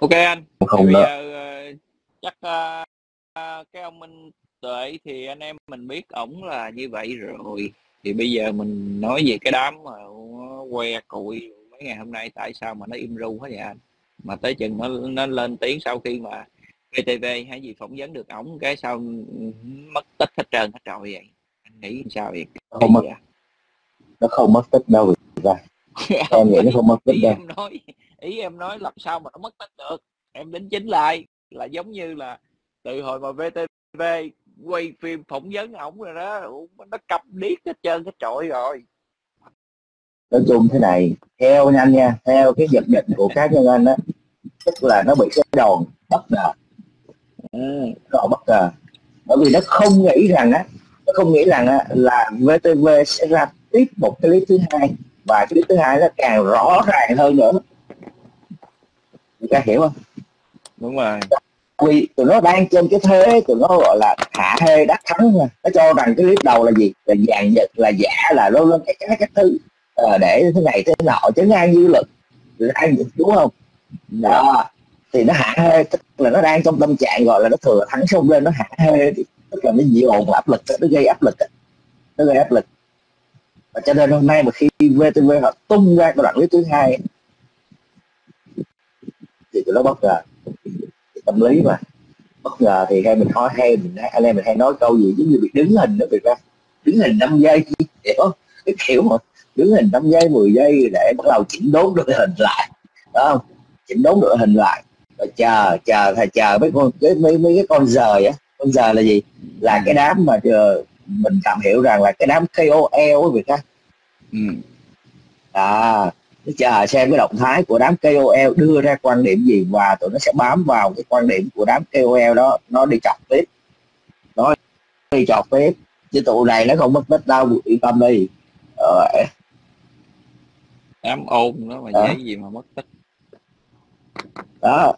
ok anh. Không bây đó giờ ờ, chắc ờ, ờ, cái ông Minh Tuệ thì anh em mình biết ổng là như vậy rồi. Thì bây giờ mình nói về cái đám mà que cụi mấy ngày hôm nay tại sao mà nó im ru hết vậy anh? Mà tới chừng nó nó lên tiếng sau khi mà VTV hay gì phỏng vấn được ổng cái sao mất tích hết trơn hết trọi vậy? Anh nghĩ sao vậy? Không mất. nó không mất tích đâu ra em nghĩ nó không mất tích ý đâu. em nói ý em nói làm sao mà nó mất tích được. Em đính chính lại là giống như là từ hồi mà VTV quay phim phỏng vấn ổng rồi đó nó câm điếc hết trơn hết trọi rồi. Nói chung thế này theo nhanh nha theo cái nhận định của cá nhân anh á tức là nó bị cái đòn bất ngờ. Ừ. đòn bất ngờ. Bởi vì nó không nghĩ rằng á nó không nghĩ rằng á, là VTV sẽ ra tiếp một cái clip thứ hai và cái clip thứ hai nó càng rõ ràng hơn nữa. Người ta hiểu không? Đúng rồi. Vì tụi nó đang trên cái thế tụi nó gọi là hạ hê đắc thắng mà. Nó cho rằng cái clip đầu là gì? Là vàng nhật là giả là lô lên cái cái các thứ ờ, để thế này thế nọ chấn an dư luận. Ai- đúng không? Đó. Thì nó hạ hê tức là nó đang trong tâm trạng gọi là nó thừa thắng xông lên nó hạ hê. Tức là nó dồn áp lực nó gây áp lực nó gây áp lực và cho nên hôm nay mà khi VTV họ tung ra cái đoạn clip thứ hai thì tụi nó bất ngờ. Thì tâm lý mà bất ngờ thì hay mình nói hay mình anh em mình hay nói câu gì giống như bị đứng hình đó việc ra. Đứng hình 5 giây hiểu cái kiểu mà đứng hình 5 giây 10 giây để bắt đầu chỉnh đốn đội hình lại đó không? Chỉnh đốn đội hình lại. Rồi chờ chờ thầy chờ mấy con cái mấy mấy cái con giờ á. Con giờ là gì? Là cái đám mà chờ, mình tạm hiểu rằng là cái đám KOL của việc á ừ. à chờ xem cái động thái của đám KOL đưa ra quan điểm gì và tụi nó sẽ bám vào cái quan điểm của đám KOL đó nó đi chọc tiếp. Nó đi chọc tiếp. Chứ tụi này nó không mất tích đâu yên tâm đi. Ờ, đám ôn nó mà Đó. dễ gì mà mất tích. Đó.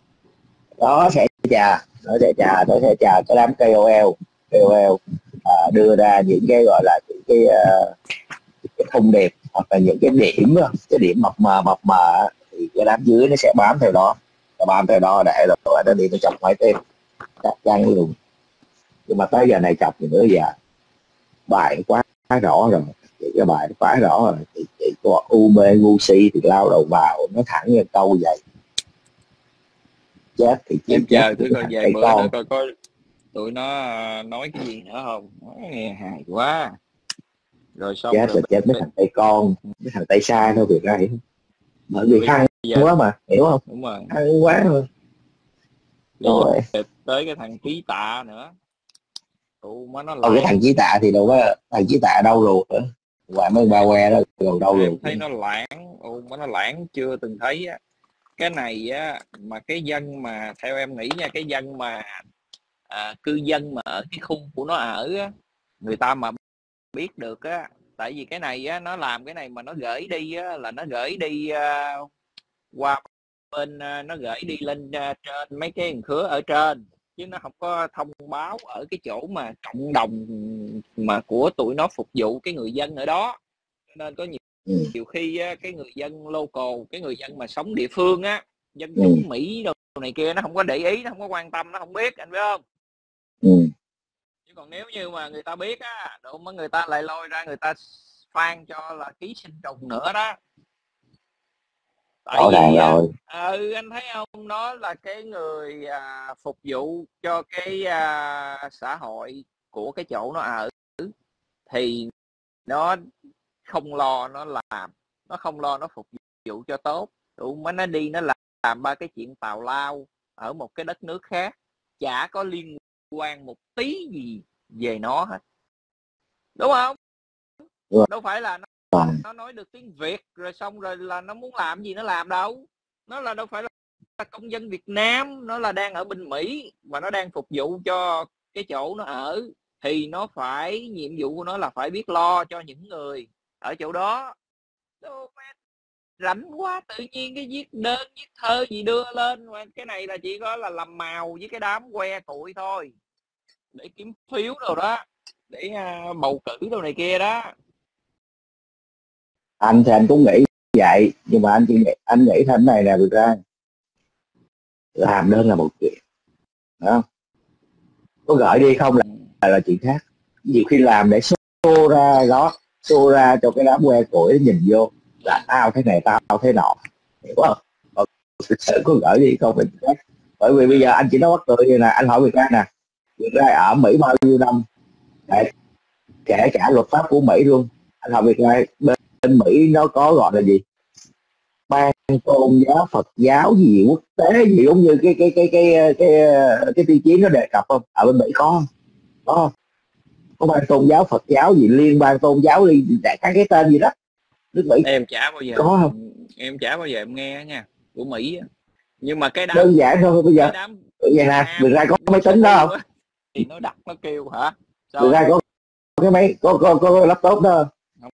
Nó sẽ chờ nó sẽ chờ nó sẽ chờ cái đám KOL KOL à, đưa ra những cái gọi là những cái, ờ, cái thông điệp hoặc là những cái điểm á, cái điểm mập mờ mập mờ thì cái đám dưới nó sẽ bám theo đó. Nó bám theo đó để rồi nó đi nó chọc máy tim chắc chắn luôn. Nhưng mà tới giờ này chọc thì nữa giờ bài quá rõ rồi. Cái bài quá rõ rồi. Thì chỉ có u mê ngu si thì lao đầu vào nó thẳng như câu vậy. Chết thì chết em chết chờ coi thằng về bữa con. nữa coi coi tụi nó ờ, nói cái gì nữa không? Nói nghe hài quá. Rồi xong chết rồi chết mấy thằng tay con. Mấy thằng tay sai thôi việc không? bởi vì giờ quá mà hiểu không? Đúng rồi. Hăng quá rồi. rồi tới cái thằng ký tạ nữa. Tụ má nó Còn cái lại thằng chí tạ thì đâu có thằng chí tạ đâu rồi nữa. Ngoài mấy ba que đó rồi đâu rồi. thấy nó lãng ồ má nó lãng chưa từng thấy á. Cái này á mà cái dân mà theo em nghĩ nha cái dân mà à, cư dân mà ở cái khung của nó ở á người ta mà biết được á tại vì cái này á nó làm cái này mà nó gửi đi á là nó gửi đi à, qua bên à, nó gửi đi lên à, trên mấy cái khứa ở trên chứ nó không có thông báo ở cái chỗ mà cộng đồng mà của tụi nó phục vụ cái người dân ở đó Cho nên có nhiều ừ. nhiều khi á, cái người dân local cái người dân mà sống địa phương á dân Ừ. chúng Mỹ đồ này kia nó không có để ý nó không có quan tâm nó không biết anh biết không. Chứ còn nếu như mà người ta biết á độ mà người ta lại lôi ra người ta phan cho là ký sinh trùng nữa đó. Tại vì rồi. ừ anh thấy không nó là cái người à, phục vụ cho cái à, xã hội của cái chỗ nó ở thì nó không lo nó làm nó không lo nó phục vụ cho tốt. Tụi mới nó đi nó làm, làm ba cái chuyện tào lao ở một cái đất nước khác chả có liên quan một tí gì về nó hết. Đúng không? Đúng. đâu phải là nó, nó nói được tiếng việt rồi xong rồi là nó muốn làm gì nó làm đâu. Nó là đâu phải là là công dân Việt Nam nó là đang ở bên Mỹ và nó đang phục vụ cho cái chỗ nó ở thì nó phải nhiệm vụ của nó là phải biết lo cho những người ở chỗ đó. Đâu mà rảnh quá tự nhiên cái viết đơn viết thơ gì đưa lên. Cái này là chỉ có là làm màu với cái đám que tuổi thôi. Để kiếm phiếu đâu đó. Để à, bầu cử đâu này kia đó. Anh thì anh cũng nghĩ vậy nhưng mà anh chỉ nghĩ anh nghĩ thế này nè thực ra làm đơn là một chuyện đó có gửi đi không là, là, là chuyện khác. Nhiều khi làm để xô ra đó xô ra cho cái đám que củi nhìn vô là tao thế này tao thế nọ. Hiểu không? Còn thực sự có gửi đi không phải bởi vì bây giờ anh chỉ nói bất cười như là anh hỏi việt ta nè. Việt ta ở mỹ bao nhiêu năm? Để kể cả luật pháp của mỹ luôn. Anh hỏi việt nam bên, bên mỹ nó có gọi là gì? Ban tôn giáo Phật giáo gì quốc tế gì cũng như cái cái cái cái cái cái, cái tiêu chí nó đề cập không? Ở bên Mỹ có có có ban tôn giáo Phật giáo gì liên ban tôn giáo đi các cái tên gì đó nước Mỹ. Em chả bao giờ có không? em chả bao giờ em nghe nha của Mỹ nhưng mà cái đám đơn giản thôi bây giờ. đám vậy nè người ra có máy tính đó không? thì nó đặt nó kêu hả? Người ra có cái máy có có có, có laptop đó không?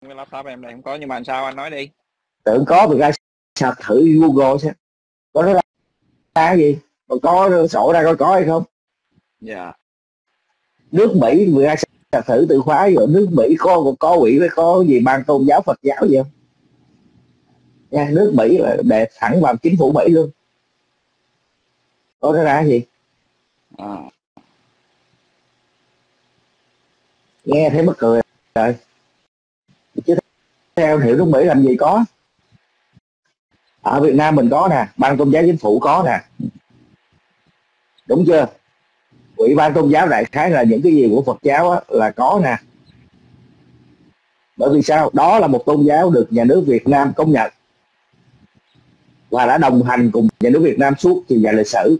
Cái laptop em đây không có nhưng mà sao anh nói đi. Tưởng có người ra sạc thử google xem. Có nó ra gì? Mà có sổ ra coi có hay không? Dạ. Yeah. nước mỹ người ra sạc thử từ khóa rồi nước mỹ có có quỷ với có gì ban tôn giáo phật giáo gì không? Nha nước mỹ là đề thẳng vào chính phủ mỹ luôn. Có nó ra gì? À. nghe thấy mất cười rồi. Chứ theo hiểu nước mỹ làm gì có. Ở Việt Nam mình có nè ban tôn giáo chính phủ có nè. Đúng chưa ủy ban tôn giáo đại khái là những cái gì của Phật giáo á, là có nè. Bởi vì sao? Đó là một tôn giáo được nhà nước Việt Nam công nhận. Và đã đồng hành cùng nhà nước Việt Nam suốt chiều dài lịch sử.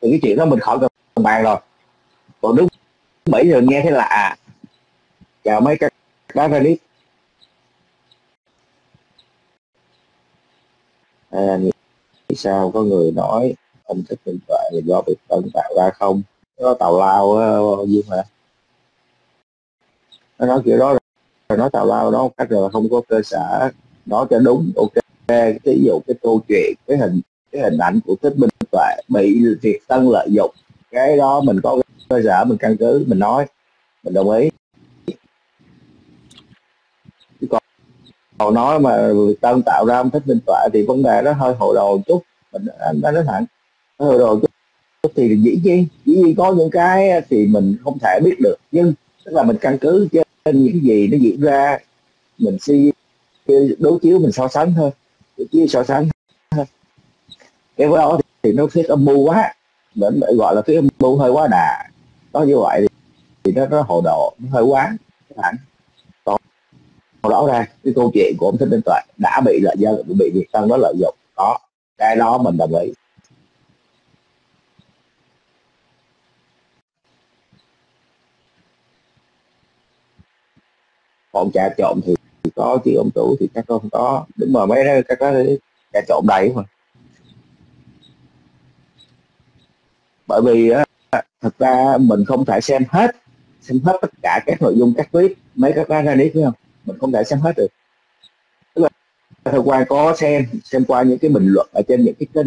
Thì cái chuyện đó mình khỏi cần bàn rồi. Còn nước Mỹ rồi nghe thấy lạ. Chào mấy các các clip à, sao có người nói ông thích minh tuệ là do việt tân tạo ra không? Tào lao ờ, gì mà. Nó nói kiểu đó, rồi nói tào lao đó cách rồi không có cơ sở. Nói cho đúng, ok ví dụ cái câu chuyện, cái hình cái hình ảnh của thích minh tuệ bị việt tân lợi dụng, cái đó mình có cơ sở, mình căn cứ, mình nói, mình đồng ý. Còn nói mà tân tạo ra ông thích minh tuệ thì vấn đề đó hơi hồ đồ một chút, mình, anh đã nói thẳng hơi hồ đồ chút thì dĩ nhiên dĩ nhiên có những cái thì mình không thể biết được. Nhưng tức là mình căn cứ trên những gì nó diễn ra mình suy đối chiếu mình so sánh thôi. Đối chiếu so sánh thôi. Cái đó thì nó thiết âm mưu quá. Đến gọi là thiết âm mưu hơi quá đà. Có như vậy thì, thì nó nó hồ đồ nó hơi quá. Hẳn rõ ra cái câu chuyện của ông thích minh tuệ đã bị lợi dân bị việt tân đó lợi dụng. Đó cái đó mình đồng ý. Còn trà trộn thì có chứ ông chủ thì chắc không có. Đúng mà mấy đó các có trà trộn đầy mà. Bởi vì á, thật ra mình không thể xem hết xem hết tất cả các nội dung các clip mấy các ra đấy phải không? Mình không thể xem hết được. Tức là thời qua có xem xem qua những cái bình luận ở trên những cái kênh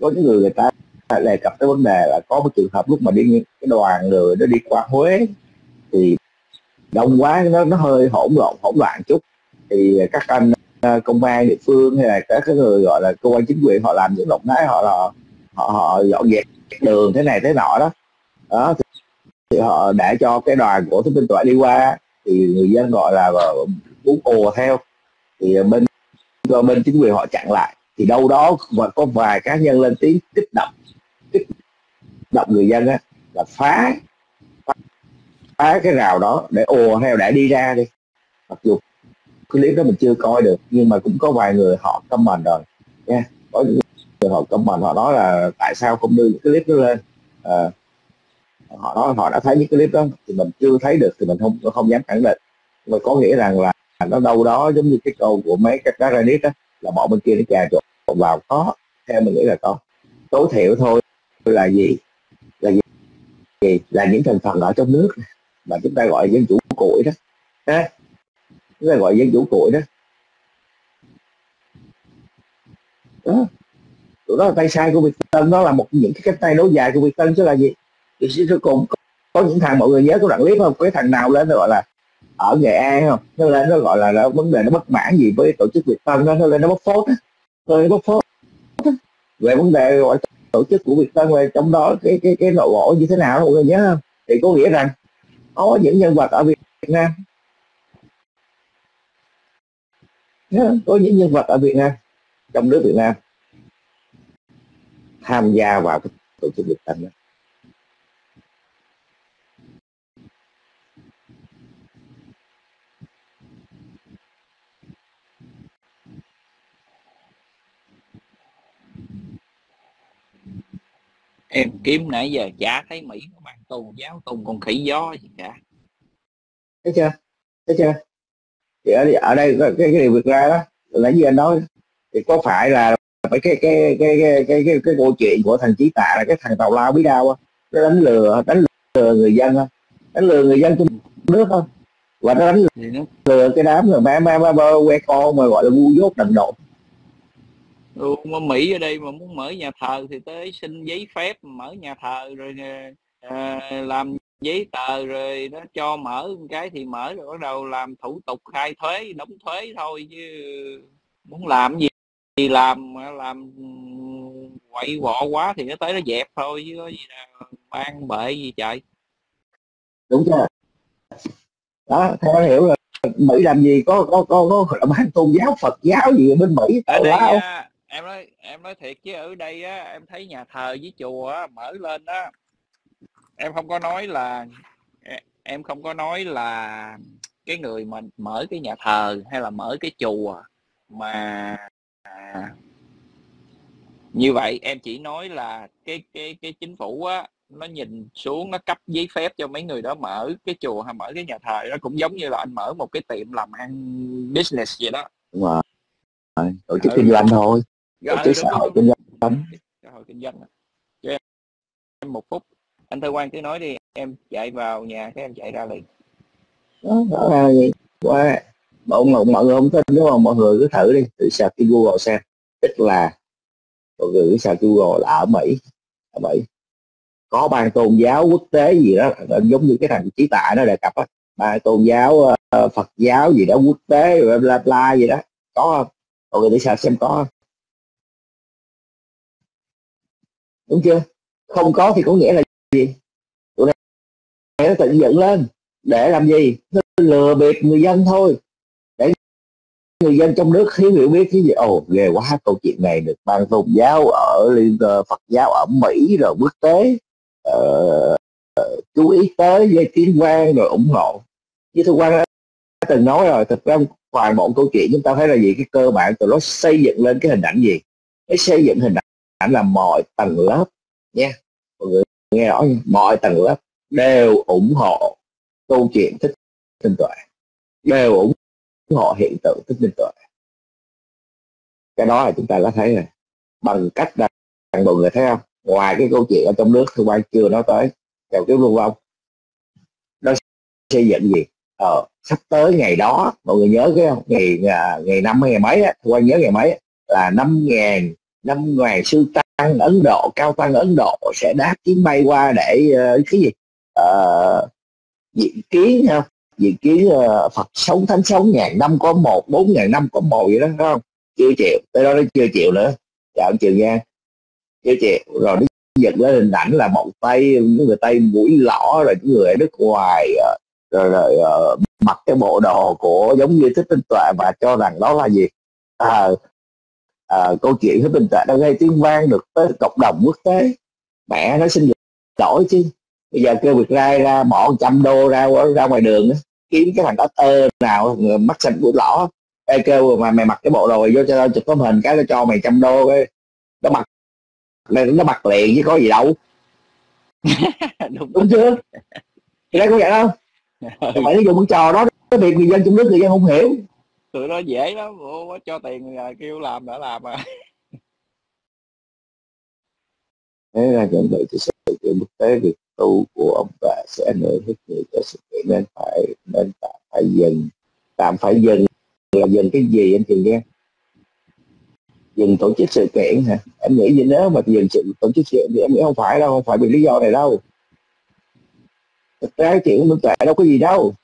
có những người người ta đề cập tới vấn đề là có một trường hợp lúc mà đi cái đoàn người nó đi qua Huế thì đông quá nó nó hơi hỗn loạn hỗn loạn chút. Thì các anh ờ, công an địa phương hay là các cái người gọi là cơ quan chính quyền họ làm những động thái họ là họ họ dọn dẹp đường thế này thế nọ đó. Đó thì, thì họ để cho cái đoàn của thứ minh tuệ đi qua thì người dân gọi là muốn ồ theo. Thì bên bên chính quyền họ chặn lại. Thì đâu đó và có vài cá nhân lên tiếng kích động kích động người dân á là phá phá cái rào đó để ùa theo để đi ra đi. Mặc dù cái clip đó mình chưa coi được nhưng mà cũng có vài người họ comment rồi. Nha có những người họ comment họ nói là tại sao không đưa những cái clip đó lên. À, họ nói họ đã thấy những cái clip đó thì mình chưa thấy được thì mình không không dám khẳng định. Mà có nghĩa rằng là nó đâu đó giống như cái câu của mấy cái cá đó là bọn bên kia nó trà trộn vào có theo mình nghĩ là có. Tối thiểu thôi là gì? Là gì, gì? là những thành phần ở trong nước mà chúng ta gọi dân chủ cội đó. Ha? Chúng ta gọi dân chủ cội đó. Đó. Tụi đó là tay sai của Việt Tân. Nó là một những cái cánh tay nối dài của Việt Tân chứ là gì? Thì sẽ cùng, có những thằng mọi người nhớ có đoạn clip không? Cái thằng nào lên nó gọi là ở nghệ an không? Nó lên nó gọi là nó vấn đề nó bất mãn gì với tổ chức việt tân đó. Nó lên nó bóc phốt nó lên bóc phốt về vấn đề gọi tổ chức của Việt Tân về trong đó, cái cái cái nội bộ như thế nào mọi người nhớ không? Thì có nghĩa rằng có những nhân vật ở Việt Nam có những nhân vật ở Việt Nam, trong nước Việt Nam, tham gia vào cái tổ chức Việt Nam. đó em kiếm nãy giờ chả thấy mỹ các bạn tôn giáo tôn con khỉ gió gì cả. Thấy chưa? Thấy chưa? Thì ở, ở đây cái, cái, cái điều việc ra đó là như anh nói thì có phải là phải cái cái cái cái cái cái, cái câu chuyện của thằng chí tạ là cái thằng tàu lao bí đao nó đánh lừa đánh lừa người dân không? Đánh lừa người dân trong nước không? Và nó đánh lừa cái đám rồi ba ba ba que con mà gọi là ngu dốt đần độn. Ừ, mà Mỹ ở đây mà muốn mở nhà thờ thì tới xin giấy phép mở nhà thờ rồi à, làm giấy tờ rồi nó cho mở một cái thì mở rồi bắt đầu làm thủ tục khai thuế đóng thuế thôi chứ muốn làm gì thì làm làm quậy quọ quá thì nó tới nó dẹp thôi chứ có gì là ban bệ gì chạy đúng chưa? Đó theo hiểu là Mỹ làm gì? Có có có có ban tôn giáo Phật giáo gì bên Mỹ? Ở đây á, em nói em nói thiệt chứ ở đây á em thấy nhà thờ với chùa á, mở lên đó em không có nói là em không có nói là cái người mà mở cái nhà thờ hay là mở cái chùa mà à, như vậy em chỉ nói là cái cái cái chính phủ á nó nhìn xuống nó cấp giấy phép cho mấy người đó mở cái chùa hay mở cái nhà thờ. Nó cũng giống như là anh mở một cái tiệm làm ăn business vậy đó. Đúng rồi tổ chức ừ. kinh doanh thôi. Tổ chức xã hội kinh doanh. Xã hội kinh doanh. Cho em, em một phút anh thư quan cứ nói đi em chạy vào nhà cái em chạy ra liền. Đó, đó là gì qua mọi người mọi người không tin đúng không? Mọi người cứ thử đi thử search cái google xem. Tức là mọi người cứ search google là ở mỹ ở mỹ. Có ban tôn giáo quốc tế gì đó giống như cái thằng trí tạ nó đề cập á. Ban tôn giáo uh, phật giáo gì đó quốc tế bla bla, bla gì đó. Có không? Mọi người đi search xem có không? Đúng chưa? Không có thì có nghĩa là gì tụi này nó tự dựng lên để làm gì? Nó lừa bịp người dân thôi. Để người dân trong nước thiếu hiểu biết cái gì. Ồ ghê quá câu chuyện này được ban tôn giáo ở liên ờ, Phật giáo ở Mỹ rồi quốc tế uh, uh, chú ý tới với tiếng quan rồi ủng hộ. Chứ thưa quan đã từng nói rồi thực ra toàn bộ câu chuyện chúng ta thấy là gì? Cái cơ bản tụi nó xây dựng lên cái hình ảnh gì? Cái xây dựng hình ảnh là mọi tầng lớp nha. yeah nghe rõ nha. mọi tầng lớp đều ủng hộ câu chuyện thích minh tuệ. Đều ủng hộ hiện tượng thích minh tuệ. Cái đó là chúng ta đã thấy rồi bằng cách rằng bộ người thấy không? Ngoài cái câu chuyện ở trong nước thư quan chưa nói tới chào kiếm luôn không nó xây dựng gì? Ờ, sắp tới ngày đó mọi người nhớ cái không? Ngày à, ngày năm hay ngày mấy á thư quan nhớ ngày mấy là năm ngàn năm ngàn sư tăng Ấn Độ cao tăng Ấn Độ sẽ đáp chuyến bay qua để uh, cái gì? Ờ, uh, diện kiến không? diện kiến uh, Phật sống thánh sống ngàn năm có một bốn ngàn năm có một vậy đó không? Chưa chịu tới đó nó chưa chịu nữa. Chào anh Trường Giang. Chưa chịu rồi nó giật lên hình ảnh là bọn Tây những người Tây mũi lõ rồi những người ở nước ngoài rồi, rồi uh, mặc cái bộ đồ của giống như thích tinh tuệ và cho rằng đó là gì? À, à, câu chuyện của tình trạng đã gây tiếng vang được tới cộng đồng quốc tế. Mẹ nó xin lỗi chứ. Bây giờ kêu việc ra ra bỏ trăm đô ra ra ngoài đường đó, kiếm cái thằng đó tơ nào mắt xanh của lỏ. Ê, kêu mà mày mặc cái bộ đồ vô cho tao chụp tấm hình cái nó cho mày trăm đô cái nó mặc nó mặc liền chứ có gì đâu. Đúng, đúng chưa? Thì đây có vậy không? Phải nó dùng cái trò đó cái việc người dân trong nước người dân không hiểu tụi nó dễ lắm Ủa, cho tiền là kêu làm đã làm à thế là chuẩn bị cho sự kiện quốc tế việc tu của ông bà sẽ ảnh hưởng rất nhiều cho sự kiện nên phải nên tạm phải dừng tạm phải dừng. Là dừng cái gì anh trường nghe? Dừng tổ chức sự kiện hả? Em nghĩ gì nếu mà dừng sự tổ chức sự kiện thì em nghĩ không phải đâu không phải vì lý do này đâu. Thực ra chuyện của minh tuệ đâu có gì đâu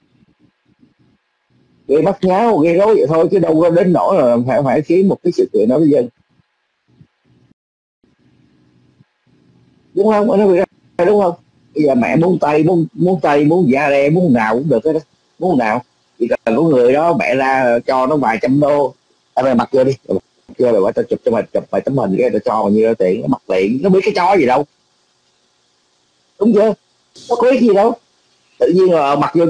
gây bắt nháo gây rối vậy thôi chứ đâu có đến nỗi là phải phải kiếm một cái sự kiện đó với dân. Đúng không? Nó bị ra đúng không? Bây giờ mẹ muốn tay muốn muốn tay muốn da đen muốn nào cũng được hết đó muốn nào chỉ cần có người đó mẹ ra cho nó vài trăm đô. À, mặc vô đi. Chưa rồi tao chụp cho mày chụp vài tấm hình cái tao cho bao nhiêu tiền nó mặc tiền nó biết cái chó gì đâu. Đúng chưa? Nó có gì đâu. Tự nhiên là mặc vô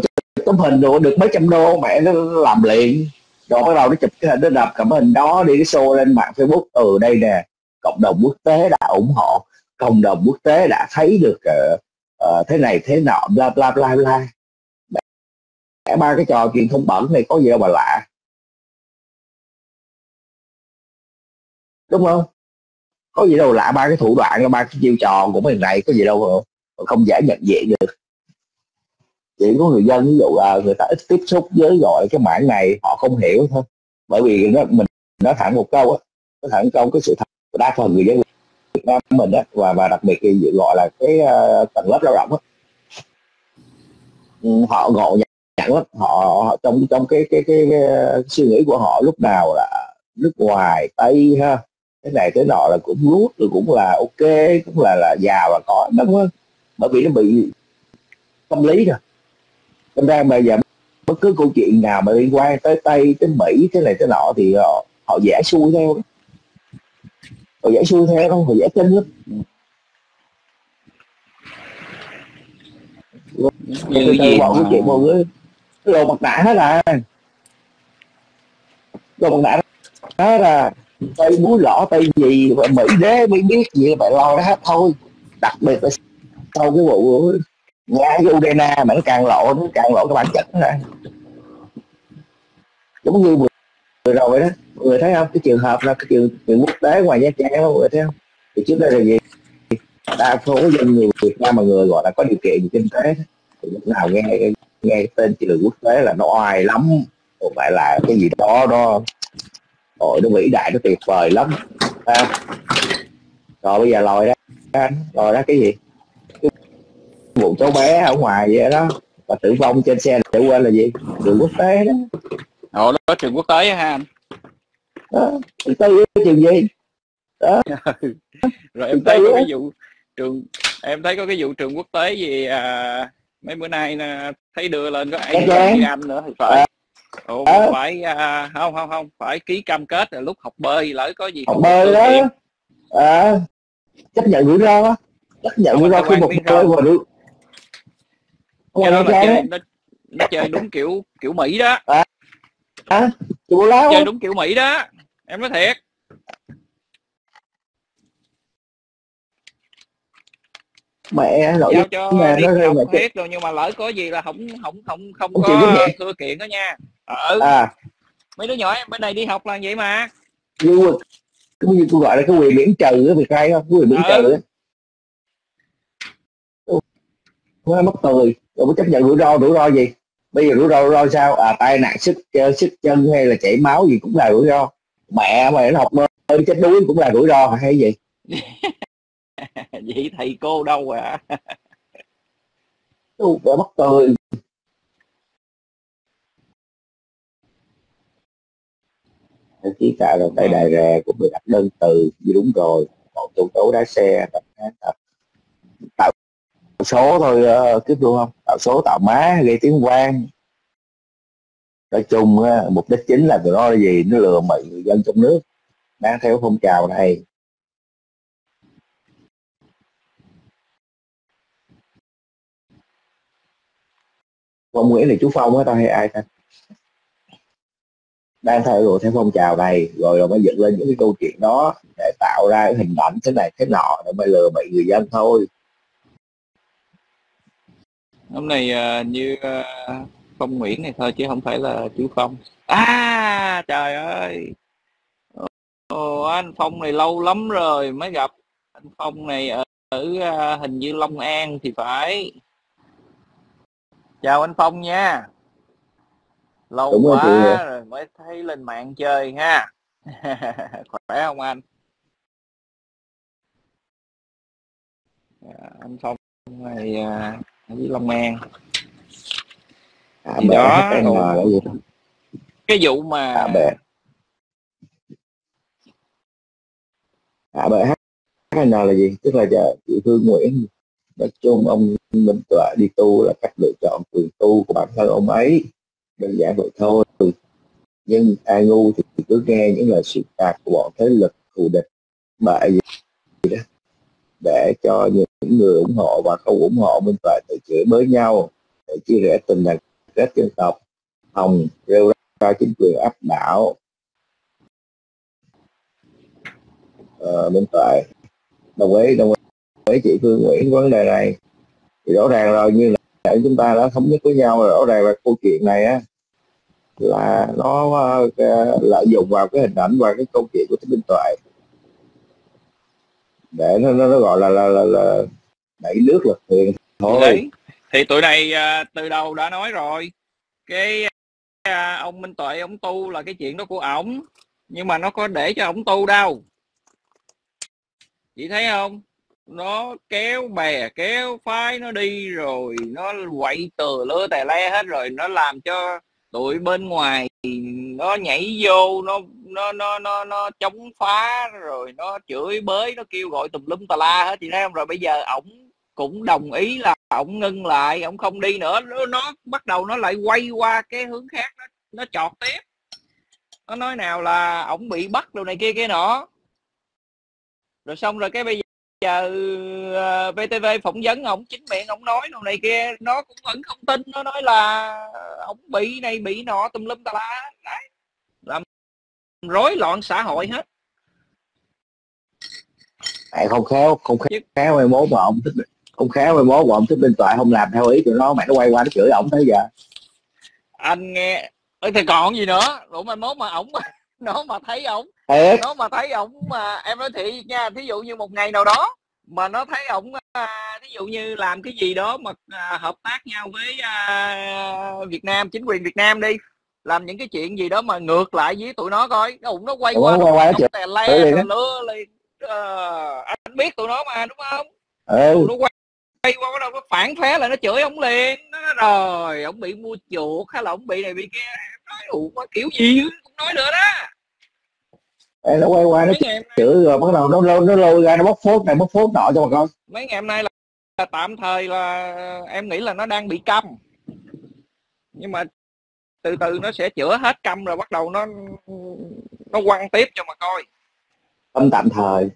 tấm hình rồi được mấy trăm đô mẹ nó làm liền. Rồi bắt đầu nó chụp cái hình nó đập cầm hình đó đi cái show lên mạng facebook. Ừ đây nè cộng đồng quốc tế đã ủng hộ cộng đồng quốc tế đã thấy được uh, uh, thế này thế nọ bla bla bla bla. Mẹ ba cái trò chuyện thông bẩn này có gì đâu mà lạ. Đúng không? Có gì đâu lạ ba cái thủ đoạn ba cái chiêu trò của mình này có gì đâu mà không dễ nhận diện được chỉ có người dân ví dụ là người ta ít tiếp xúc với gọi cái mảng này họ không hiểu thôi. Bởi vì nó mình nói thẳng một câu á nói thẳng câu cái sự thật đa phần người dân Việt Nam mình á và và đặc biệt thì gọi là cái uh, tầng lớp lao động á. Ừ, họ ngộ nhận lắm họ, họ trong trong cái cái, cái cái cái suy nghĩ của họ lúc nào là nước ngoài tây ha cái này cái nọ là cũng rút rồi cũng là ok cũng là là giàu và có đúng không bởi vì nó bị tâm lý rồi. Thành ra bây giờ bất cứ câu chuyện nào mà liên quan tới Tây, tới Mỹ, cái này cái nọ thì họ, họ dễ xuôi theo Họ dễ xuôi theo không? Họ dễ tin lắm. Như gì bọn cái chuyện mọi người lột mặt nạ hết à lột mặt nạ hết à tây búa lõ tây gì mỹ đế mới biết gì phải lo đó hết thôi đặc biệt là sau cái vụ Dạ, nga với Ukraine mà nó càng lộ nó càng lộ cái bản chất ra giống như vừa, vừa rồi đó mọi người thấy không? Cái trường hợp là cái trường, trường quốc tế ngoài nha trang mọi người thấy không? Thì trước đây là gì? Đa số dân người Việt Nam mà người gọi là có điều kiện kinh tế thì lúc nào nghe nghe tên trường quốc tế là nó oai lắm. Không phải là cái gì đó đó. Ôi nó vĩ đại nó tuyệt vời lắm. À. rồi bây giờ lòi ra lòi ra cái gì? Vụ cháu bé ở ngoài vậy đó và tử vong trên xe để quên là gì? Trường quốc tế đó. Ồ, đó trường quốc tế ha anh. Đó tư trường gì? Đó. Rồi em thấy có cái vụ trường em thấy có cái vụ trường quốc tế gì à, mấy bữa nay nè, thấy đưa lên có ai với anh nữa thì phải. Ồ, à. phải à, không không không phải ký cam kết là lúc học bơi lỡ có gì học bơi đó. à, chấp nhận rủi ro. Chấp nhận rủi ro khi một bơi mà được cái đó là chơi, nó, nó chơi đúng kiểu kiểu Mỹ đó. À, à, chơi đúng kiểu Mỹ đó em nói thiệt. Mẹ nội giao cho mẹ nó rơi mẹ hết rồi nhưng mà lỡ có gì là không không không không, không có thưa kiện đó nha. Ừ à. mấy đứa nhỏ bên này đi học là vậy mà. Như cái như tôi gọi là cái quyền miễn trừ á việc hay không? Cái quyền miễn ừ. trừ á nó mất tươi. Rồi mới chấp nhận rủi ro rủi ro gì? Bây giờ rủi ro rủi ro sao? À tai nạn sức sức chân hay là chảy máu gì cũng là rủi ro. Mẹ mày nó học bơi chết đuối cũng là rủi ro hay gì? Vậy thầy cô đâu à? Tôi mất tươi. Chỉ cả rồi tại đài rè cũng bị đặt đơn từ. Gì đúng rồi. Bọn chủ tố đá xe tập. Tạo số thôi uh, tiếp luôn không? Tạo số tạo má gây tiếng vang. Nói chung uh, mục đích chính là tụi nó là gì? Nó lừa mọi người dân trong nước. Đang theo phong trào này Phong Nguyễn là chú Phong á tao hay ai ta? Đang theo đuổi theo phong trào này rồi rồi mới dựng lên những cái câu chuyện đó để tạo ra cái hình ảnh thế này thế nọ để mới lừa mọi người dân thôi hôm nay uh, như uh, phong nguyễn này thôi chứ không phải là chú phong. À trời ơi! Ồ, anh phong này lâu lắm rồi mới gặp. Anh phong này ở, ở uh, hình như long an thì phải. Chào anh phong nha. Lâu Đúng quá rồi, rồi mới thấy lên mạng chơi ha. Khỏe không anh? Dạ, anh phong này à, dưới Long An. À, đó cái vụ mà à, bè. à, bè N là gì? Tức là giờ chị Phương Nguyễn nói chung ông Minh Tuệ đi tu là cách lựa chọn quyền tu của bản thân ông ấy. Đơn giản vậy thôi. Nhưng ai ngu thì cứ nghe những lời xuyên tạc của bọn thế lực thù địch bại gì đó để cho những người ủng hộ và không ủng hộ Minh Tuệ tự chửi bới nhau để chia rẽ tình đoàn kết dân tộc hồng rêu ra chính quyền áp đảo. Uh, Minh Tuệ đồng ý đồng ý chị Phương Nguyễn vấn đề này thì rõ ràng rồi như là chúng ta đã thống nhất với nhau rõ ràng là câu chuyện này á là nó uh, lợi dụng vào cái hình ảnh và cái câu chuyện của Thích Minh Tuệ để nó, nó, nó gọi là là, là, là đẩy nước lật thuyền thôi. Đấy. thì tụi này uh, từ đầu đã nói rồi. Cái uh, ông Minh Tuệ ông tu là cái chuyện đó của ổng nhưng mà nó có để cho ổng tu đâu. Chị thấy không? Nó kéo bè kéo phái nó đi rồi nó quậy từ lưa tè le hết rồi nó làm cho tụi bên ngoài nó nhảy vô nó nó nó nó nó chống phá rồi nó chửi bới nó kêu gọi tùm lum tà la hết chị thấy không? Rồi bây giờ ổng cũng đồng ý là ổng ngưng lại ổng không đi nữa. Nó, nó bắt đầu nó lại quay qua cái hướng khác nó nó chọt tiếp. Nó nói nào là ổng bị bắt đồ này kia kia nọ. Rồi xong rồi cái bây giờ ờ, uh, VTV phỏng vấn ổng chính miệng ổng nói đồ này kia. Nó cũng vẫn không tin nó nói là ổng bị này bị nọ tùm lum tà la. Đấy rối loạn xã hội hết. Mẹ không khéo không khéo, khéo mai mốt mà ông thích không khéo mai mốt mà ông thích bên tòa không làm theo ý tụi nó mẹ nó quay qua nó chửi ổng thế giờ. Anh nghe ơi thì còn gì nữa? Rồi mai mốt mà ổng nó mà thấy ổng nó mà thấy ổng mà em nói thiệt nha thí dụ như một ngày nào đó mà nó thấy ổng à, thí dụ như làm cái gì đó mà à, hợp tác nhau với à, Việt Nam chính quyền Việt Nam đi làm những cái chuyện gì đó mà ngược lại với tụi nó coi. Nó nó quay qua nó quay nó tè le lưa liền. Uh, anh biết tụi nó mà đúng không? Ừ. nó quay quay qua bắt đầu nó phản phé lại nó chửi ông liền. Nó nói rồi ông bị mua chuột hay là ông bị này bị kia? Nói ủ kiểu gì cũng nói nữa đó. Ê, nó quay qua nó chửi rồi bắt đầu nó lôi nó lôi ra nó bóc phốt này bóc phốt nọ cho mà con mấy ngày hôm nay là, là tạm thời là em nghĩ là nó đang bị câm. Nhưng mà từ từ nó sẽ chữa hết câm rồi bắt đầu nó nó quăng tiếp cho mà coi. Câm tạm thời.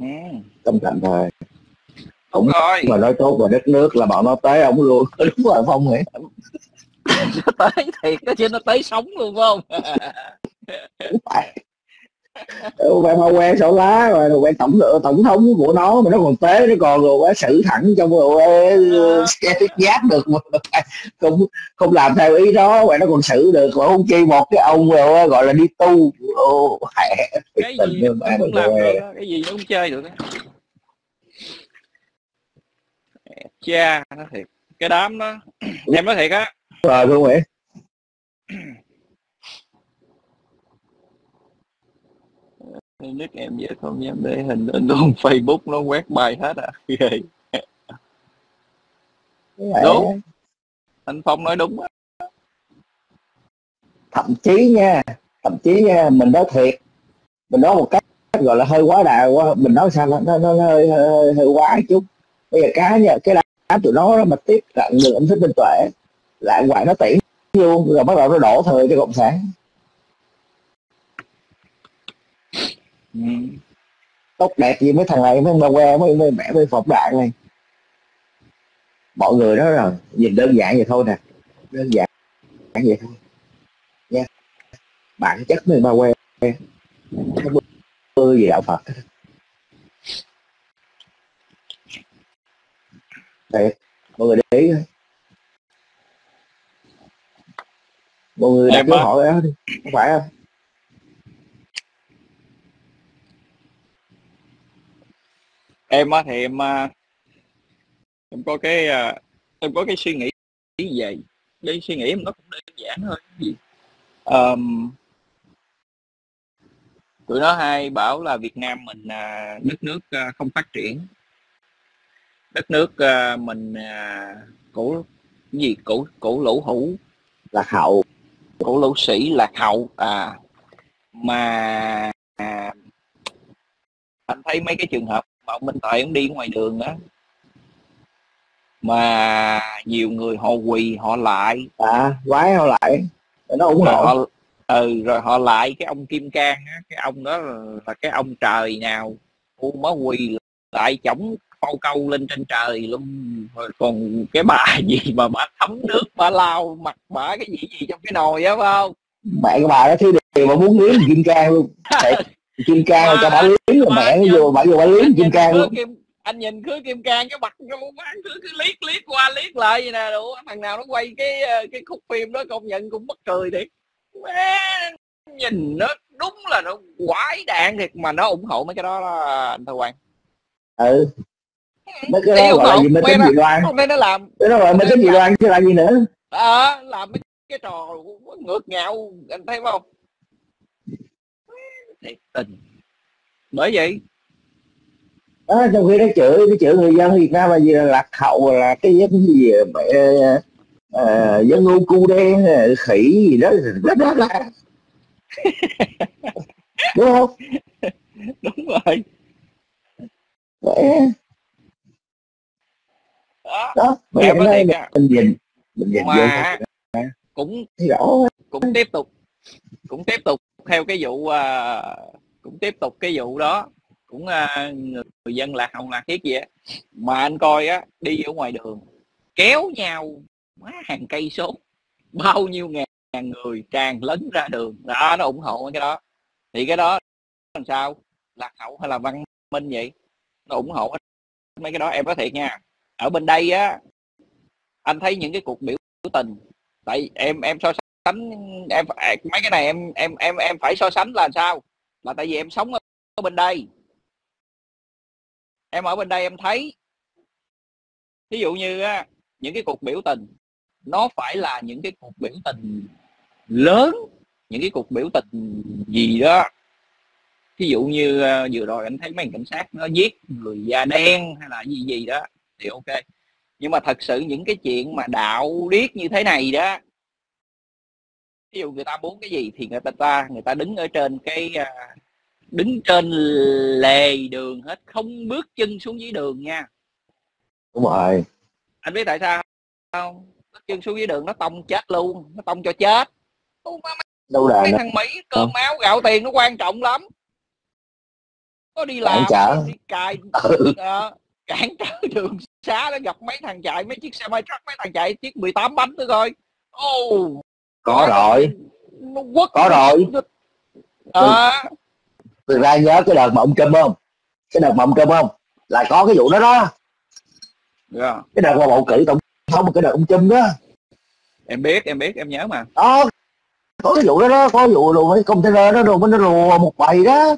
Ừ. câm tạm thời. Đúng rồi. mà nói tốt về đất nước là bọn nó tới ông luôn. Đúng rồi phong nghĩ. Nó tới thiệt đó chứ nó tới sống luôn phải không mà quen sổ lá rồi quen tổng tổng thống của nó mà nó còn tế nó còn rồi xử thẳng trong rồi giáp được mà không không làm theo ý đó vậy nó còn xử được còn không chi một cái ông rồi gọi là đi tu. Cái gì nó cũng làm được cái gì nó cũng chơi được cha nó thiệt. Cái đám đó em nói thiệt á. Rồi Nguyễn nước em giờ không dám để hình lên luôn Facebook nó quét bài hết à? Ghê. Đúng anh Phong nói đúng thậm chí nha thậm chí nha mình nói thiệt. Mình nói một cách gọi là hơi quá đà quá. Mình nói sao nó, nó, nó hơi, hơi, hơi quá chút. Bây giờ cá nha cái đám tụi nó mà tiếp cận người ông thích minh tuệ lại ngoại nó tiễn luôn rồi bắt đầu nó đổ thời cho cộng sản ừ. tóc đẹp gì mấy thằng này mấy bà que mấy mấy mẹ mấy phọc đạn này. Mọi người đó rồi nhìn đơn giản vậy thôi nè. Đơn giản vậy thôi. Nha. Bản chất mấy bà que. Không bơ gì đạo phật. Đây mọi người để ý thôi. Mọi người đặt câu hỏi đó đi. Không phải không em á thì em à, em có cái à, em có cái suy nghĩ như vậy. Đi suy nghĩ nó cũng đơn giản thôi gì? Um, tụi nó hay bảo là Việt Nam mình à, đất nước không phát triển. Đất nước mình cổ gì? Cổ cổ lũ hủ lạc hậu. Cổ lũ sĩ lạc hậu à. Mà à, anh thấy mấy cái trường hợp mà ông Minh Tuệ ông đi ngoài đường á. Mà nhiều người họ quỳ họ lại. À vái họ lại. Nó ủng hộ. họ, ừ rồi họ lại cái ông Kim Cang á, cái ông đó là, là cái ông trời nào u má quỳ lại chổng phao câu lên trên trời luôn. Rồi còn cái bà gì mà bà thấm nước bà lau mặt bà cái gì gì trong cái nồi á phải không? Mẹ của bà đó thiếu điều mà muốn liếm kim cang luôn kim cang mà, cho bà liếm là mẹ nó vô bà vô bà liếm kim cang luôn. Kim, anh nhìn cứ kim cang cái mặt cái bán cứ, cứ liếc liếc qua liếc lại vậy nè đủ thằng nào nó quay cái ờ, cái khúc phim đó công nhận cũng bất cười thiệt. Nhìn nó đúng là nó quái đạn thiệt mà nó ủng hộ mấy cái đó là anh Thơ Quang. Ừ. Mấy cái đó gọi là gì? Mới tính dị đoan hôm nay nó làm cái đó gọi mới tính dị đoan chứ làm gì nữa? À, làm mấy cái trò ngược ngạo anh thấy không thiệt tình. Bởi vậy đó, trong khi nó chửi nó chửi người dân Việt Nam là gì? Là lạc hậu là cái cái gì? Mẹ uh, dân ngu cu đen khỉ gì đó. Rất là đúng không? Đúng rồi. Vậy. đó, đó mấy cái này mình, mình nhìn mình nhìn mà vô cũng rõ. cũng tiếp tục cũng tiếp tục theo cái vụ uh, cũng tiếp tục cái vụ đó cũng uh, người dân lạc hồng lạc thiết gì á. Mà anh coi á đi ở ngoài đường kéo nhau má hàng cây số bao nhiêu ngàn người tràn lấn ra đường. Đó nó ủng hộ cái đó. Thì cái đó làm sao? Lạc hậu hay là văn minh vậy? Nó ủng hộ mấy cái đó em nói thiệt nha. Ở bên đây á anh thấy những cái cuộc biểu tình tại em em so sánh em à, mấy cái này em em em em phải so sánh là sao? Là tại vì em sống ở bên đây. Em ở bên đây em thấy ví dụ như á, những cái cuộc biểu tình nó phải là những cái cuộc biểu tình lớn những cái cuộc biểu tình gì đó. Ví dụ như uh, vừa rồi anh thấy mấy cảnh sát nó giết người da đen hay là gì gì đó thì ok. Nhưng mà thật sự những cái chuyện mà đạo điếc như thế này đó ví dụ người ta muốn cái gì thì người ta người ta đứng ở trên cái uh, đứng trên lề đường hết không bước chân xuống dưới đường nha. Đúng rồi. Anh biết tại sao không? Bước chân xuống dưới đường nó tông chết luôn nó tông cho chết. Đâu là mấy thằng mỹ cơm không. áo gạo tiền nó quan trọng lắm. Có đi làm đi cài ừ. uh, cản trở đường xá nó gặp mấy thằng chạy mấy chiếc xe máy truck mấy thằng chạy chiếc 18 bánh nữa coi. Oh, có rồi. quất có rồi. À, thực ra nhớ cái đợt mà ông Trump không? Cái đợt mà ông Trump không? Là có cái vụ đó đó. Yeah. Dạ. cái đợt mà bầu cử tổng thống cái đợt ông Trump đó. Em biết em biết em nhớ mà. Đó có cái vụ đó đó có vụ đồ mấy container đó mới nó rùa một bầy đó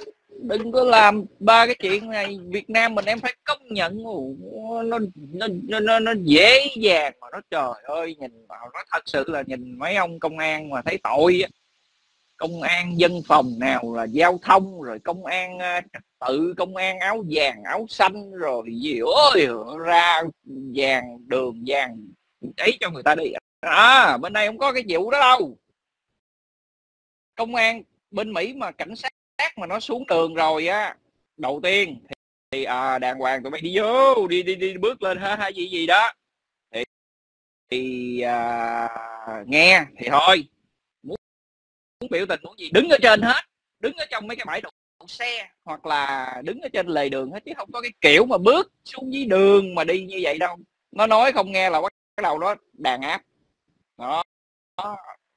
đừng có làm ba cái chuyện này. Việt Nam mình em phải công nhận. Nó nó nó nó, nó dễ dàng mà nó trời ơi nhìn vào nó thật sự là nhìn mấy ông công an mà thấy tội công an dân phòng nào là giao thông rồi công an à, trật tự công an áo vàng áo xanh rồi gì. Ơi ra vàng đường vàng ấy cho người ta đi. À bên đây không có cái vụ đó đâu. Công an bên mỹ mà cảnh sát mà nó xuống đường rồi á. Đầu tiên thì, thì à, đàng hoàng tụi bay đi vô đi đi đi bước lên ha hay gì gì đó. Thì thì à, nghe thì thôi. Muốn, muốn biểu tình muốn gì đứng ở trên hết. Đứng ở trong mấy cái bãi đậu xe hoặc là đứng ở trên lề đường hết chứ không có cái kiểu mà bước xuống dưới đường mà đi như vậy đâu. Nó nói không nghe là bắt đầu nó đàn áp. Đó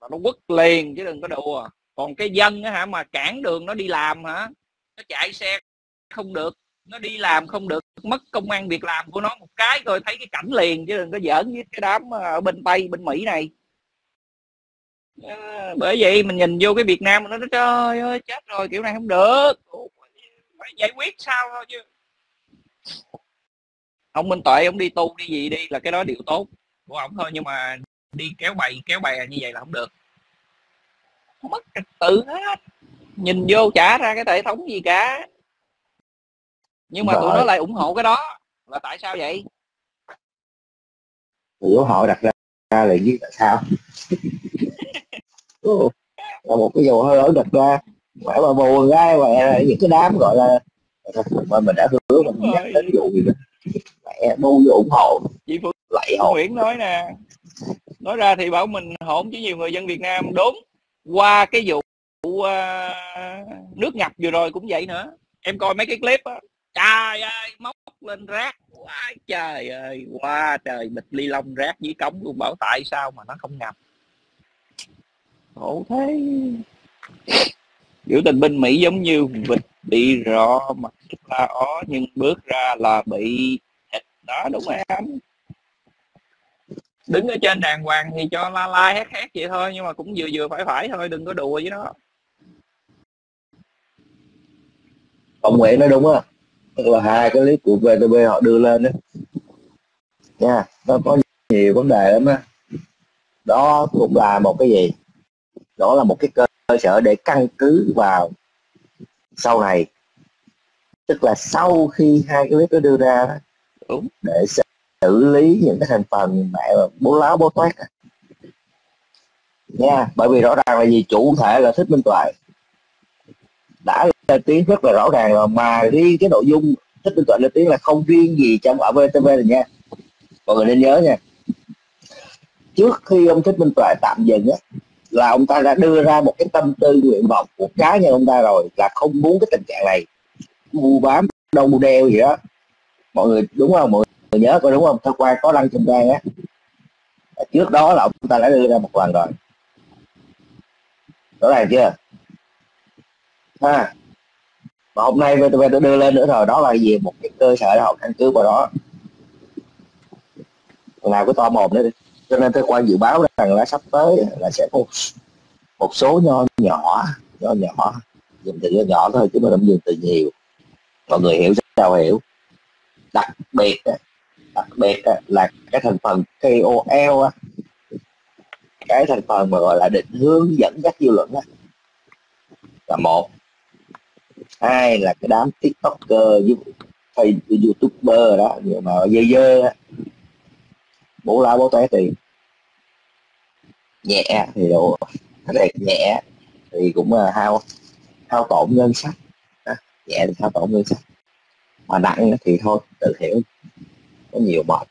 nó quất liền chứ đừng có đùa còn cái dân á hả, mà cản đường nó đi làm hả? Nó chạy xe không được, nó đi làm không được, mất công an việc làm của nó một cái rồi thấy cái cảnh liền chứ đừng có giỡn với cái đám ờ, ở bên tây, bên mỹ này. Ờ, bởi vậy mình nhìn vô cái việt nam nó nói, trời ơi, chết rồi, kiểu này không được. Phải giải quyết sao thôi chứ? Ông minh tuệ, ông đi tu đi gì đi là cái đó điều tốt của ông thôi, nhưng mà đi kéo bày, kéo bè như vậy là không được mất trật tự hết. Nhìn vô chả ra cái hệ thống gì cả. Nhưng mà Rồi. tụi nó lại ủng hộ cái đó. Là tại sao vậy? Dấu hỏi đặt ra là biết tại sao? Là một cái dấu hơi ở đặt ra. Mẹ mà buồn gái mẹ những cái đám gọi là mà mình đã hứa mình nhắc đến vụ gì mẹ bu vô ủng hộ. Chị Phương lạy hộ Nguyễn nói nè. Nói ra thì bảo mình hỗn chứ nhiều người dân Việt Nam. Đúng qua cái vụ uh, nước ngập vừa rồi cũng vậy nữa. Em coi mấy cái clip á trời ơi móc lên rác. Quá trời ơi quá trời bịch ly lông rác dưới cống luôn bảo tại sao mà nó không ngập. Khổ thế. Biểu tình binh Mỹ giống như bịch bị rọ mặt ta ó nhưng bước ra là bị thịt. Đó đúng rồi anh đứng ở trên đàng hoàng thì cho la la hét hét vậy thôi nhưng mà cũng vừa vừa phải phải thôi đừng có đùa với nó. Ông Nguyễn nói đúng á. Là hai cái clip của VTV họ đưa lên đó nha nó có nhiều vấn đề lắm á. Đó cũng là một cái gì? Đó là một cái cơ sở để căn cứ vào sau này. Tức là sau khi hai cái clip đó đưa ra đúng. để xử lý những cái thành phần mẹ bố láo, bố toát nha, bởi vì rõ ràng là gì chủ thể là thích minh tuệ. Đã lên tiếng rất là rõ ràng rồi, mà riêng cái nội dung thích minh tuệ lên tiếng là không riêng gì trong ở VTV này nha. Mọi người nên nhớ nha. Trước khi ông thích minh tuệ tạm dừng á, là ông ta đã đưa ra một cái tâm tư nguyện vọng của cá nhân ông ta rồi, là không muốn cái tình trạng này. Mua bám đâu mua đeo gì đó. Mọi người, đúng không? Mọi người nhớ có đúng không? Thơ quan có đăng trên trang á. Trước đó là ông ta đã đưa ra một lần rồi. Rõ ràng chưa? Ha. Mà hôm nay VTV tôi đưa lên nữa rồi. Đó là gì? Một cái cơ sở học căn cứ vào đó. Nào cứ to mồm nữa đi. Cho nên tôi quan dự báo rằng là sắp tới là sẽ có một, một số nho nhỏ nho nhỏ. Dùng từ nho nhỏ thôi chứ mà không dùng từ nhiều. Mọi người hiểu sao hiểu? Đặc biệt đặc biệt là cái thành phần KOL cái thành phần mà gọi là định hướng dẫn dắt dư luận là một. Hai là cái đám tiktoker hay youtuber đó nhưng mà dơ dơ bố lá bố té tiền nhẹ, thì độ đẹp nhẹ, thì cũng là hao hao tổn ngân sách nhẹ thì hao tổn ngân sách. Mà nặng thì thôi, tự hiểu có nhiều mệt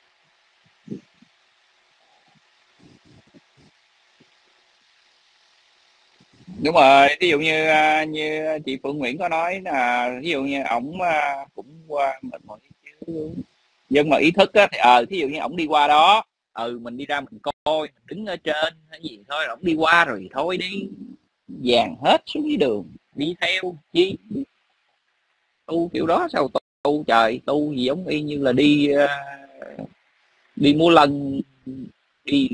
đúng rồi ví dụ như à, như chị Phượng Nguyễn có nói là ví dụ như ổng à, cũng qua mệt mỏi chứ. Nhưng mà ý thức á, thì ờ ví dụ như ổng đi qua đó ừ mình đi ra mình coi, mình đứng ở trên cái gì thôi, ổng đi qua rồi thôi đi. Vàng hết xuống dưới đường, đi theo chi tu kiểu đó, sao tu, trời tu gì giống y như là đi uh, đi mua lần đi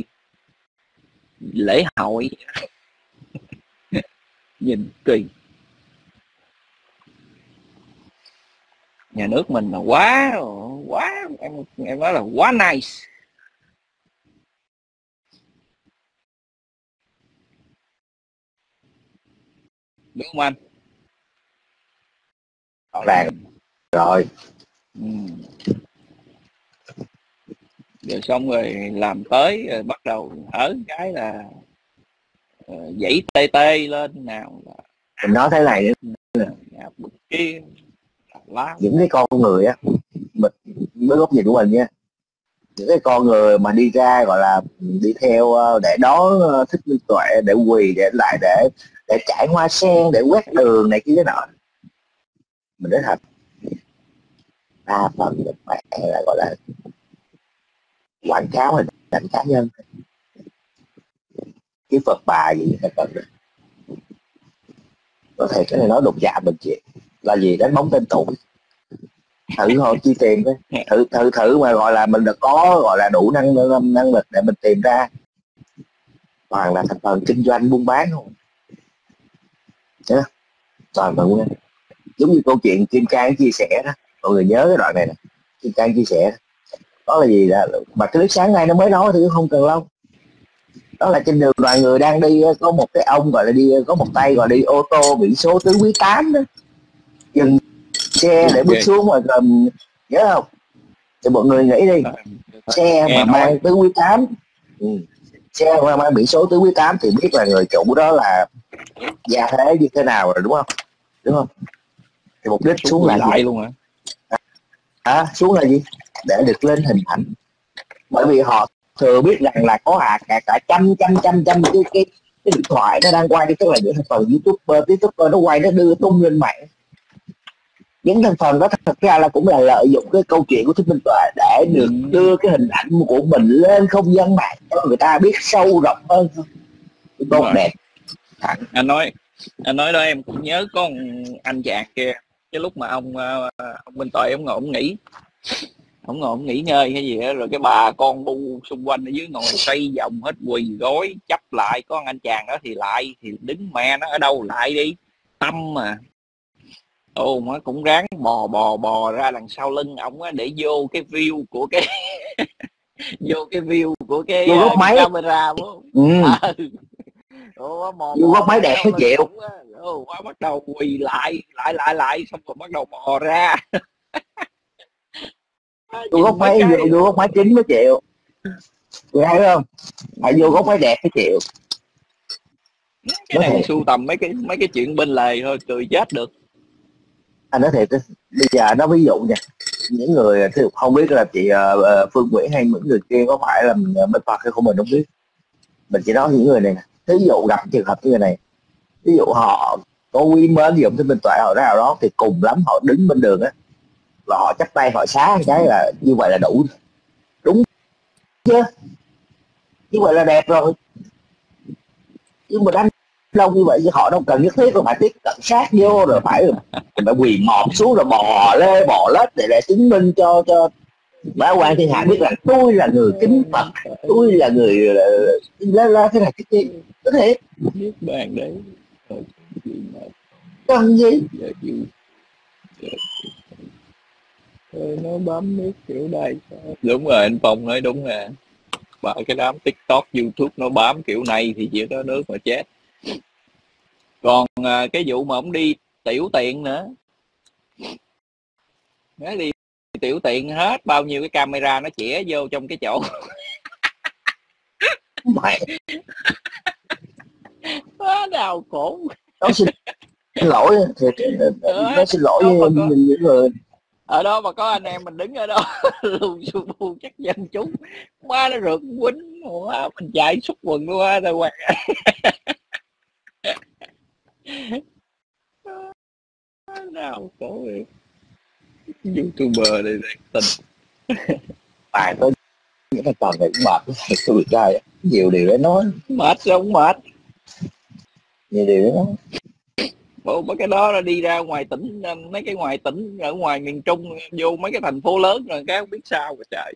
lễ hội. Nhìn kỳ. Nhà nước mình là quá quá em em nói là quá nice. Đúng không anh? Rõ ràng rồi. Ừ. rồi xong rồi làm tới rồi bắt đầu ở cái là uh, dãy tê tê lên nào là mình nói thế này nữa kia lá những cái con người á mình với góc nhìn của mình nha những cái con người mà đi ra gọi là đi theo ờ, để đón ờ, thích minh tuệ để quỳ để lại để để trải hoa sen để quét đường này kia cái nọ. Mình nói thật đa phần được mẹ là gọi là quảng cáo hình ảnh cá nhân. Cái phật bà gì phải cần. Được có thể cái này nói đụng chạm mình chị. Là gì? Đánh bóng tên tuổi. Thử họ chi tiền đấy thử thử thử mà gọi là mình được có gọi là đủ năng năng, năng lực để mình tìm ra. Toàn là thành phần kinh doanh buôn bán không? Yeah. toàn buôn giống như câu chuyện kim cang chia sẻ đó mọi người nhớ cái đoạn này nè. Kim cang chia sẻ. Đó là gì là mà cái lúc sáng nay nó mới nói thì không cần lâu. Đó là trên đường đoàn người đang đi có một cái ông gọi là đi có một tay gọi đi ô tô biển số tứ quý tám đó. Dừng xe để bước xuống mà cầm nhớ không? Thì mọi người nghĩ đi. Xe mà mang tứ quý tám ừ. xe mà mang biển số tứ quý tám thì biết là người chủ đó là gia thế như thế nào rồi đúng không? Đúng không? Thì mục đích xuống, xuống là lại gì? luôn hả à, xuống là gì để được lên hình ảnh. Bởi vì họ thừa biết rằng là có cả cả, cả trăm trăm trăm trăm cái cái cái điện thoại nó đang quay tức là những thành phần youtuber tiktoker nó quay nó đưa tung lên mạng. Những thành phần đó thật ra là cũng là lợi dụng cái câu chuyện của thích minh tuệ để được Ừ. đưa cái hình ảnh của mình lên không gian mạng cho người ta biết sâu rộng hơn. Tốt đẹp. Anh nói anh nói đó em cũng nhớ có một anh chàng kia cái lúc mà ông ờ, ông Minh Tuệ ông ngồi ông nghỉ ông ngồi ông nghỉ ngơi hay gì đó rồi cái bà con bu xung quanh ở dưới ngồi xây vòng hết quỳ gối chấp lại có anh chàng đó thì lại thì đứng mẹ nó ở đâu lại đi tâm mà ồ nó cũng ráng bò bò bò ra đằng sau lưng ông á để vô cái view của cái vô cái view của cái Vô góc ờ, máy. camera ừ. ừ. Ủa, mò, mò góc máy ra đẹp mới chịu. quá bắt đầu quỳ lại lại lại lại xong rồi bắt đầu mò ra. Vô góc máy vô, vô góc máy chính mới chịu. Người thấy không? Phải vô góc máy đẹp mới chịu. Cái này sưu tầm mấy cái mấy cái chuyện bên lề thôi cười chết được. Anh nói thiệt bây giờ nó ví dụ nha. Những người thì không biết là chị ờ, ờ, Phương Nguyễn hay những người kia có phải là bên Phật hay không mình không biết. Mình chỉ nói những người này nè ví dụ gặp trường hợp như người này ví dụ họ có quý mến dụng ông thích minh tuệ họ nào đó thì cùng lắm họ đứng bên đường á, và họ chắp tay, họ xá cái là như vậy là đủ đúng chứ? Như vậy là đẹp rồi. Nhưng mà đánh lâu như vậy thì họ đâu cần nhất thiết là phải tiếp cận sát vô rồi phải phải quỳ mọp xuống rồi bò lê, bò lết để để chứng minh cho cho bá quan thiên hạ biết rằng tôi là người kính phật tôi là người ờ, la la thế này cái kia. Có thể. Biết bàn đấy. Cần gì? Giờ chịu. Thôi, nó bấm nước kiểu đây đúng rồi anh Phong nói đúng nè. Ba cái đám tiktok youtube nó bám kiểu này thì chỉ có nước mà chết. Còn à, cái vụ mà ông đi tiểu tiện nữa. Nó đi tiểu tiện hết bao nhiêu cái camera nó chĩa vô trong cái chỗ. Mẹ quá đau khổ. Nó xin lỗi thì nó xin lỗi với có- những người ở đó mà có anh em mình đứng ở đó lù xù bu chắc dân chúng. Má nó rượt quýnh quá mình chạy xúc quần quá rồi quạt đau khổ vậy youtuber này này tình bài có những cái còn này cũng mệt tôi trai nhiều điều để nói. Mệt sao không mệt. Nhiều điều để nói. Bộ mấy cái đó là đi ra ngoài tỉnh mấy cái ngoài tỉnh ở ngoài miền trung vô mấy cái thành phố lớn rồi cái không biết sao mà trời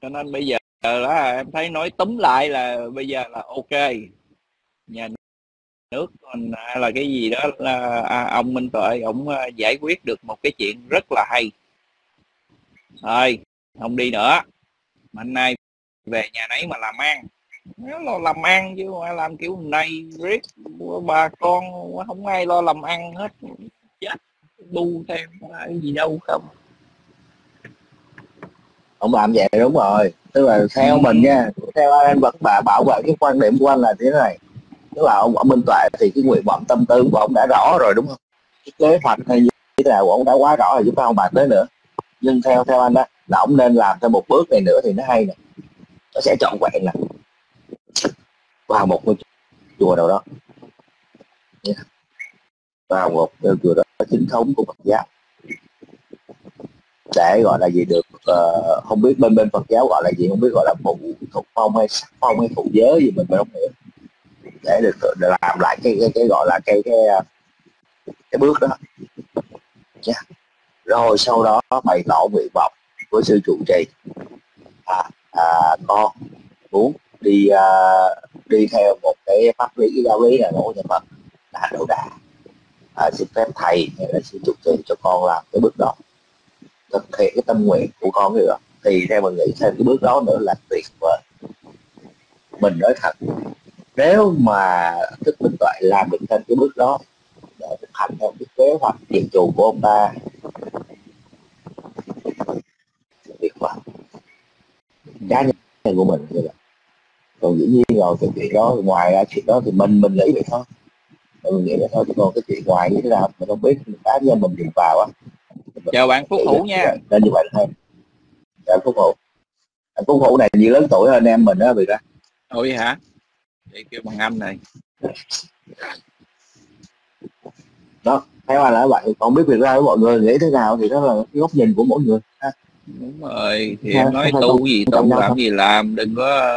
cho nên bây giờ đó em thấy nói túm lại là bây giờ là ok. Nhà nước mình hay à, là cái gì đó là à, ông Minh Tuệ ông à, giải quyết được một cái chuyện rất là hay. Thôi không đi nữa. Mạnh nay về nhà nấy mà làm ăn. Nó lo làm ăn chứ không ai làm kiểu này riết bà con không ai lo làm ăn hết. Chết bu thêm cái gì đâu không. Ông làm vậy đúng rồi. Tức là theo Ừ. mình nha theo anh vẫn bà bảo vệ cái quan điểm của anh là thế này tức là ông ở minh tuệ thì cái nguyện vọng tâm tư của ông đã rõ rồi đúng không? Cái kế hoạch hay như thế nào của ông đã quá rõ rồi chúng ta không bàn tới nữa. Nhưng theo theo anh đó là ông nên làm thêm một bước này nữa thì nó hay nè. Nó sẽ trọn vẹn nè. Vào một ngôi chùa nào đó. Vào một ngôi chùa đó chính thống của Phật giáo. Để gọi là gì được uh, không biết bên bên Phật giáo gọi là gì không biết gọi là phụ thuộc phong hay sắc phong hay phụ giới gì mình không hiểu để được để làm lại cái cái, cái gọi là cái cái ờ, cái bước đó. Yeah. rồi sau đó bày tỏ nguyện vọng với sư trụ trì. À, à, con muốn đi à, đi theo một cái pháp lý cái giáo lý là ngộ nhà Phật là đủ đà. À, xin phép thầy hay là sư trụ trì cho con làm cái bước đó. Thực hiện cái tâm nguyện của con cái thì theo mình nghĩ thêm cái bước đó nữa là tuyệt vời. Mình nói thật nếu mà thức minh tuệ làm được thêm cái bước đó để thực hành theo cái kế hoạch diệt trù của ông ta tuyệt vời. Cá nhân của mình như vậy. Còn dĩ nhiên rồi cái chuyện đó ngoài ra chuyện đó thì mình mình nghĩ vậy thôi. Mình nghĩ là thôi còn cái chuyện ngoài như thế nào mình không biết. Cá nhân mình điền vào á. Chào bạn phúc hữu nha. Nên như vậy thôi chào phúc hữu. Anh phúc hữu này nhiều lớn tuổi hơn em mình đó vì ra ôi hả vậy kêu bằng anh này. Đó theo anh là vậy còn biết việc ra với mọi người nghĩ thế nào thì đó là cái góc nhìn của mỗi người ha. đúng rồi thì em nói tu gì tu làm gì làm đừng có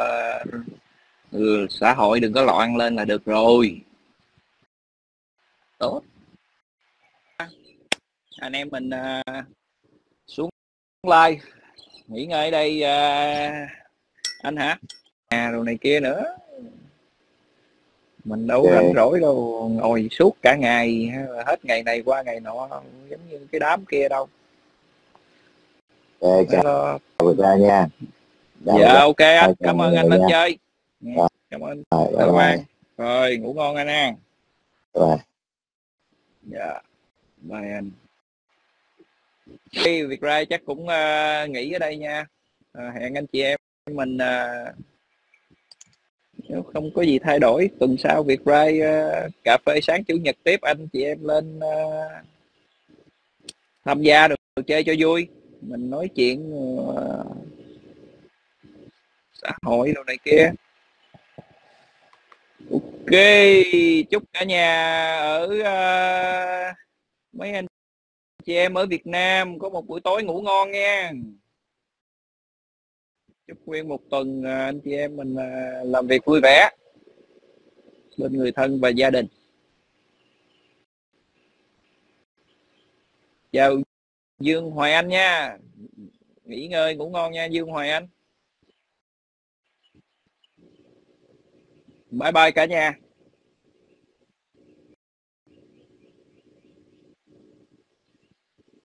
ừ, xã hội đừng có loạn lên là được rồi. Tốt. Anh em mình uh, xuống like nghỉ ngơi đây uh, anh hả? À rồi này kia nữa mình đâu okay. rảnh rỗi đâu ngồi suốt cả ngày hết ngày này qua ngày nọ giống như cái đám kia đâu. Okay, chào ra nha. Dạ ok anh. cảm ơn anh lên chơi. Cảm ơn. Rồi, bye, rồi ngủ ngon anh rồi. Dạ bye anh. Khi việc ra chắc cũng uh, nghỉ ở đây nha. Uh, hẹn anh chị em mình uh, nếu không có gì thay đổi tuần sau việc rai uh, cà phê sáng chủ nhật tiếp anh chị em lên uh, tham gia được, được chơi cho vui. Mình nói chuyện uh, xã hội đồ này kia. Ok chúc cả nhà ở uh, mấy anh chị em ở Việt Nam có một buổi tối ngủ ngon nha chúc nguyên một tuần à, anh chị em mình à, làm việc vui vẻ bên người thân và gia đình. Chào Dương Hoài Anh nha. Nghỉ ngơi ngủ ngon nha, Dương Hoài Anh. Bye bye cả nhà.